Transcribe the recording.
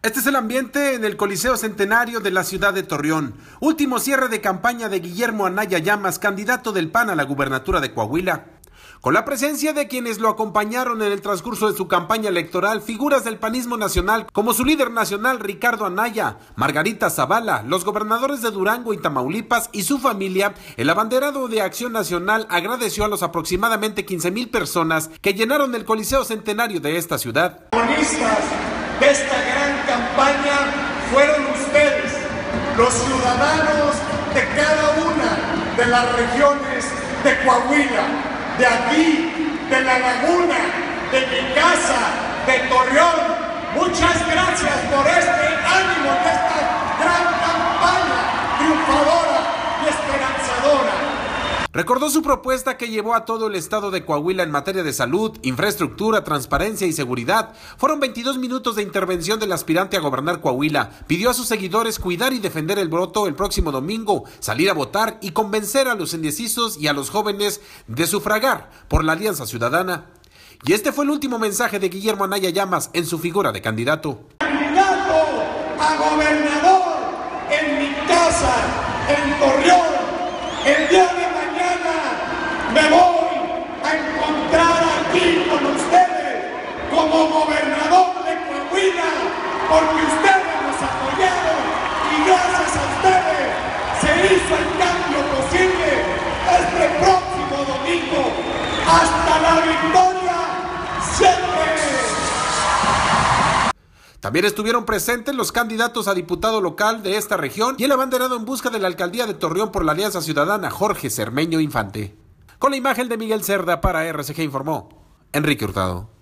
Este es el ambiente en el Coliseo Centenario de la ciudad de Torreón. Último cierre de campaña de Guillermo Anaya Llamas, candidato del PAN a la gubernatura de Coahuila. Con la presencia de quienes lo acompañaron en el transcurso de su campaña electoral, figuras del panismo nacional como su líder nacional Ricardo Anaya, Margarita Zavala, los gobernadores de Durango y Tamaulipas y su familia, el abanderado de Acción Nacional agradeció a los aproximadamente 15 mil personas que llenaron el Coliseo Centenario de esta ciudad esta gran campaña fueron ustedes, los ciudadanos de cada una de las regiones de Coahuila, de aquí, de la laguna, de mi casa, de Torreón. Muchas gracias por este ánimo de esta gran campaña triunfadora y esperanzadora. Recordó su propuesta que llevó a todo el estado de Coahuila en materia de salud, infraestructura, transparencia y seguridad. Fueron 22 minutos de intervención del aspirante a gobernar Coahuila. Pidió a sus seguidores cuidar y defender el voto el próximo domingo, salir a votar y convencer a los indecisos y a los jóvenes de sufragar por la Alianza Ciudadana. Y este fue el último mensaje de Guillermo Anaya Llamas en su figura de candidato. Candidato a gobernador en mi casa, en Torreón, el día de me voy a encontrar aquí con ustedes como gobernador de Coahuila, porque ustedes nos apoyaron y gracias a ustedes se hizo el cambio posible este próximo domingo. Hasta la victoria siempre. También estuvieron presentes los candidatos a diputado local de esta región y el abanderado en busca de la alcaldía de Torreón por la Alianza Ciudadana, Jorge Cermeño Infante. Con la imagen de Miguel Cerda para RCG informó Enrique Hurtado.